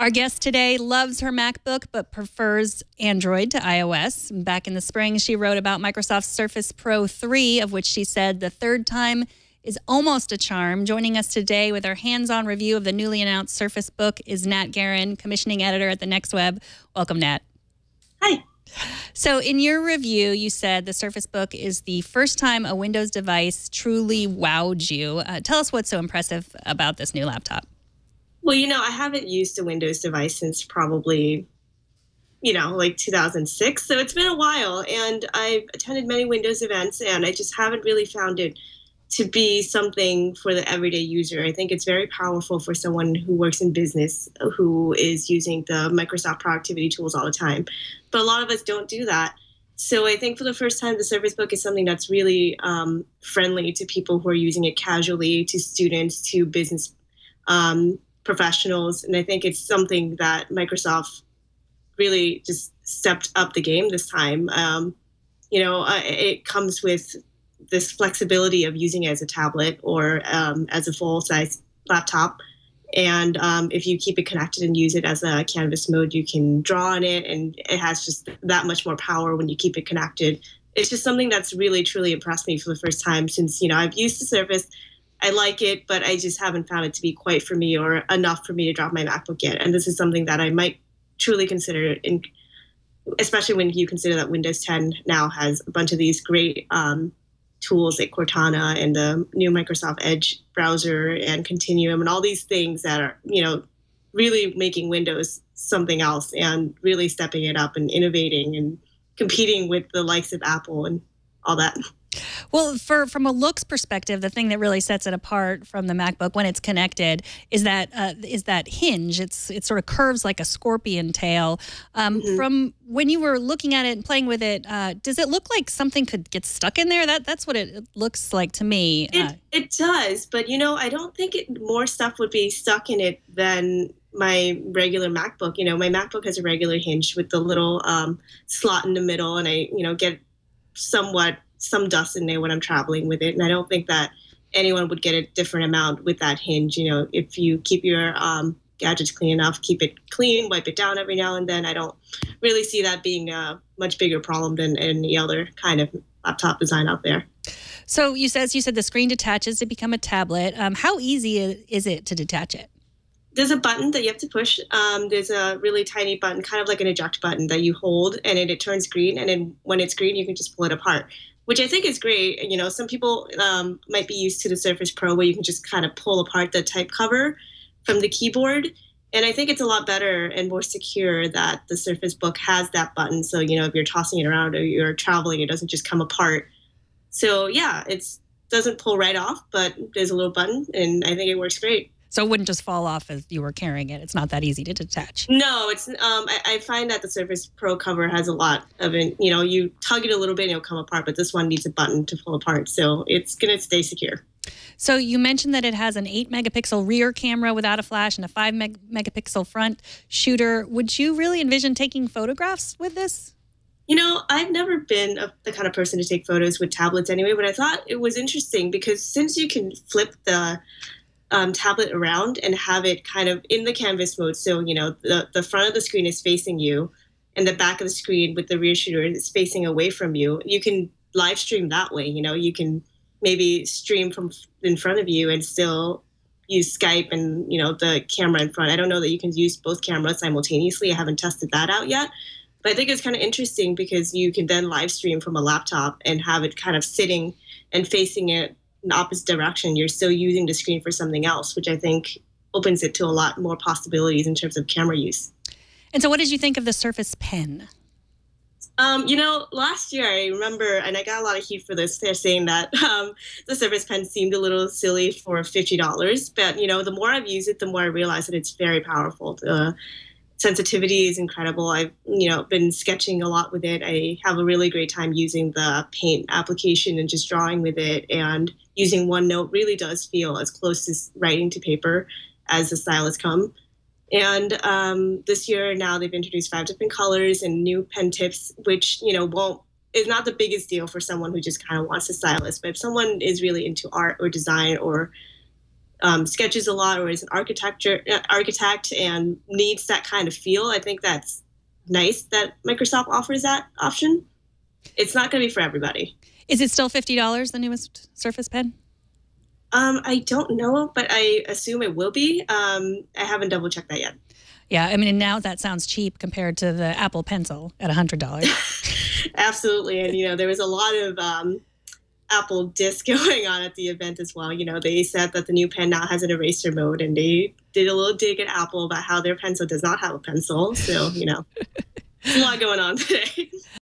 Our guest today loves her MacBook but prefers Android to iOS. Back in the spring, she wrote about Microsoft's Surface Pro 3, of which she said the third time is almost a charm. Joining us today with our hands on review of the newly announced Surface Book is Natt Garun, commissioning editor at the Next Web. Welcome, Natt. Hi. So, in your review, you said the Surface Book is the first time a Windows device truly wowed you. Uh, tell us what's so impressive about this new laptop. Well, you know, I haven't used a Windows device since probably, you know, like 2006. So it's been a while. And I've attended many Windows events, and I just haven't really found it to be something for the everyday user. I think it's very powerful for someone who works in business who is using the Microsoft productivity tools all the time. But a lot of us don't do that. So I think for the first time, the Surface Book is something that's really um, friendly to people who are using it casually, to students, to business um, professionals. And I think it's something that Microsoft really just stepped up the game this time. Um, you know, uh, it comes with this flexibility of using it as a tablet or um, as a full size laptop. And um, if you keep it connected and use it as a canvas mode, you can draw on it, and it has just that much more power when you keep it connected. It's just something that's really, truly impressed me for the first time since you know I've used the Surface. I like it, but I just haven't found it to be quite for me or enough for me to drop my MacBook yet. And this is something that I might truly consider, in, especially when you consider that Windows 10 now has a bunch of these great um, tools like Cortana and the new Microsoft Edge browser and Continuum and all these things that are, you know, really making Windows something else and really stepping it up and innovating and competing with the likes of Apple and all that. Well, for from a looks perspective, the thing that really sets it apart from the MacBook when it's connected is that uh, is that hinge. It's it sort of curves like a scorpion tail. Um, mm-hmm. From when you were looking at it and playing with it, uh, does it look like something could get stuck in there? That that's what it looks like to me. It uh, it does, but you know, I don't think it, more stuff would be stuck in it than my regular MacBook. You know, my MacBook has a regular hinge with the little um, slot in the middle, and I you know get somewhat some dust in there when I'm traveling with it. And I don't think that anyone would get a different amount with that hinge. You know, if you keep your um, gadgets clean enough, keep it clean, wipe it down every now and then. I don't really see that being a much bigger problem than any other kind of laptop design out there. So you says you said the screen detaches to become a tablet. Um, how easy is it to detach it? There's a button that you have to push. Um, there's a really tiny button, kind of like an eject button, that you hold, and it, it turns green. And then when it's green, you can just pull it apart which I think is great. You know, some people um, might be used to the Surface Pro where you can just kind of pull apart the type cover from the keyboard. And I think it's a lot better and more secure that the Surface Book has that button. So, you know, if you're tossing it around or you're traveling, it doesn't just come apart. So, yeah, it doesn't pull right off, but there's a little button, and I think it works great. So it wouldn't just fall off as you were carrying it. It's not that easy to detach. No, it's. Um, I, I, find that the Surface Pro cover has a lot of it. You know, you tug it a little bit and it'll come apart, but this one needs a button to pull apart, so it's gonna stay secure. So you mentioned that it has an eight megapixel rear camera without a flash and a five meg- megapixel front shooter. Would you really envision taking photographs with this? You know, I've never been a, the kind of person to take photos with tablets anyway, but I thought it was interesting because since you can flip the um, tablet around and have it kind of in the canvas mode. So, you know, the, the front of the screen is facing you and the back of the screen with the rear shooter is facing away from you. You can live stream that way. You know, you can maybe stream from in front of you and still use Skype and, you know, the camera in front. I don't know that you can use both cameras simultaneously. I haven't tested that out yet. But I think it's kind of interesting because you can then live stream from a laptop and have it kind of sitting and facing it in opposite direction, you're still using the screen for something else, which I think opens it to a lot more possibilities in terms of camera use. And so, what did you think of the Surface Pen? Um, you know, last year I remember, and I got a lot of heat for this. They're saying that um, the Surface Pen seemed a little silly for fifty dollars, but you know, the more I've used it, the more I realize that it's very powerful. The sensitivity is incredible. I've you know been sketching a lot with it. I have a really great time using the paint application and just drawing with it. And using OneNote really does feel as close to writing to paper as the stylus come. And um, this year now they've introduced five different colors and new pen tips, which you know won't is not the biggest deal for someone who just kind of wants a stylus. But if someone is really into art or design or um, sketches a lot or is an architecture uh, architect and needs that kind of feel, I think that's nice that Microsoft offers that option. It's not going to be for everybody. Is it still fifty dollars the newest Surface Pen? Um, I don't know, but I assume it will be. Um, I haven't double checked that yet. Yeah, I mean, now that sounds cheap compared to the Apple Pencil at hundred dollars. Absolutely, and you know there was a lot of um, Apple disc going on at the event as well. You know, they said that the new pen now has an eraser mode, and they did a little dig at Apple about how their pencil does not have a pencil. So you know, a lot going on today.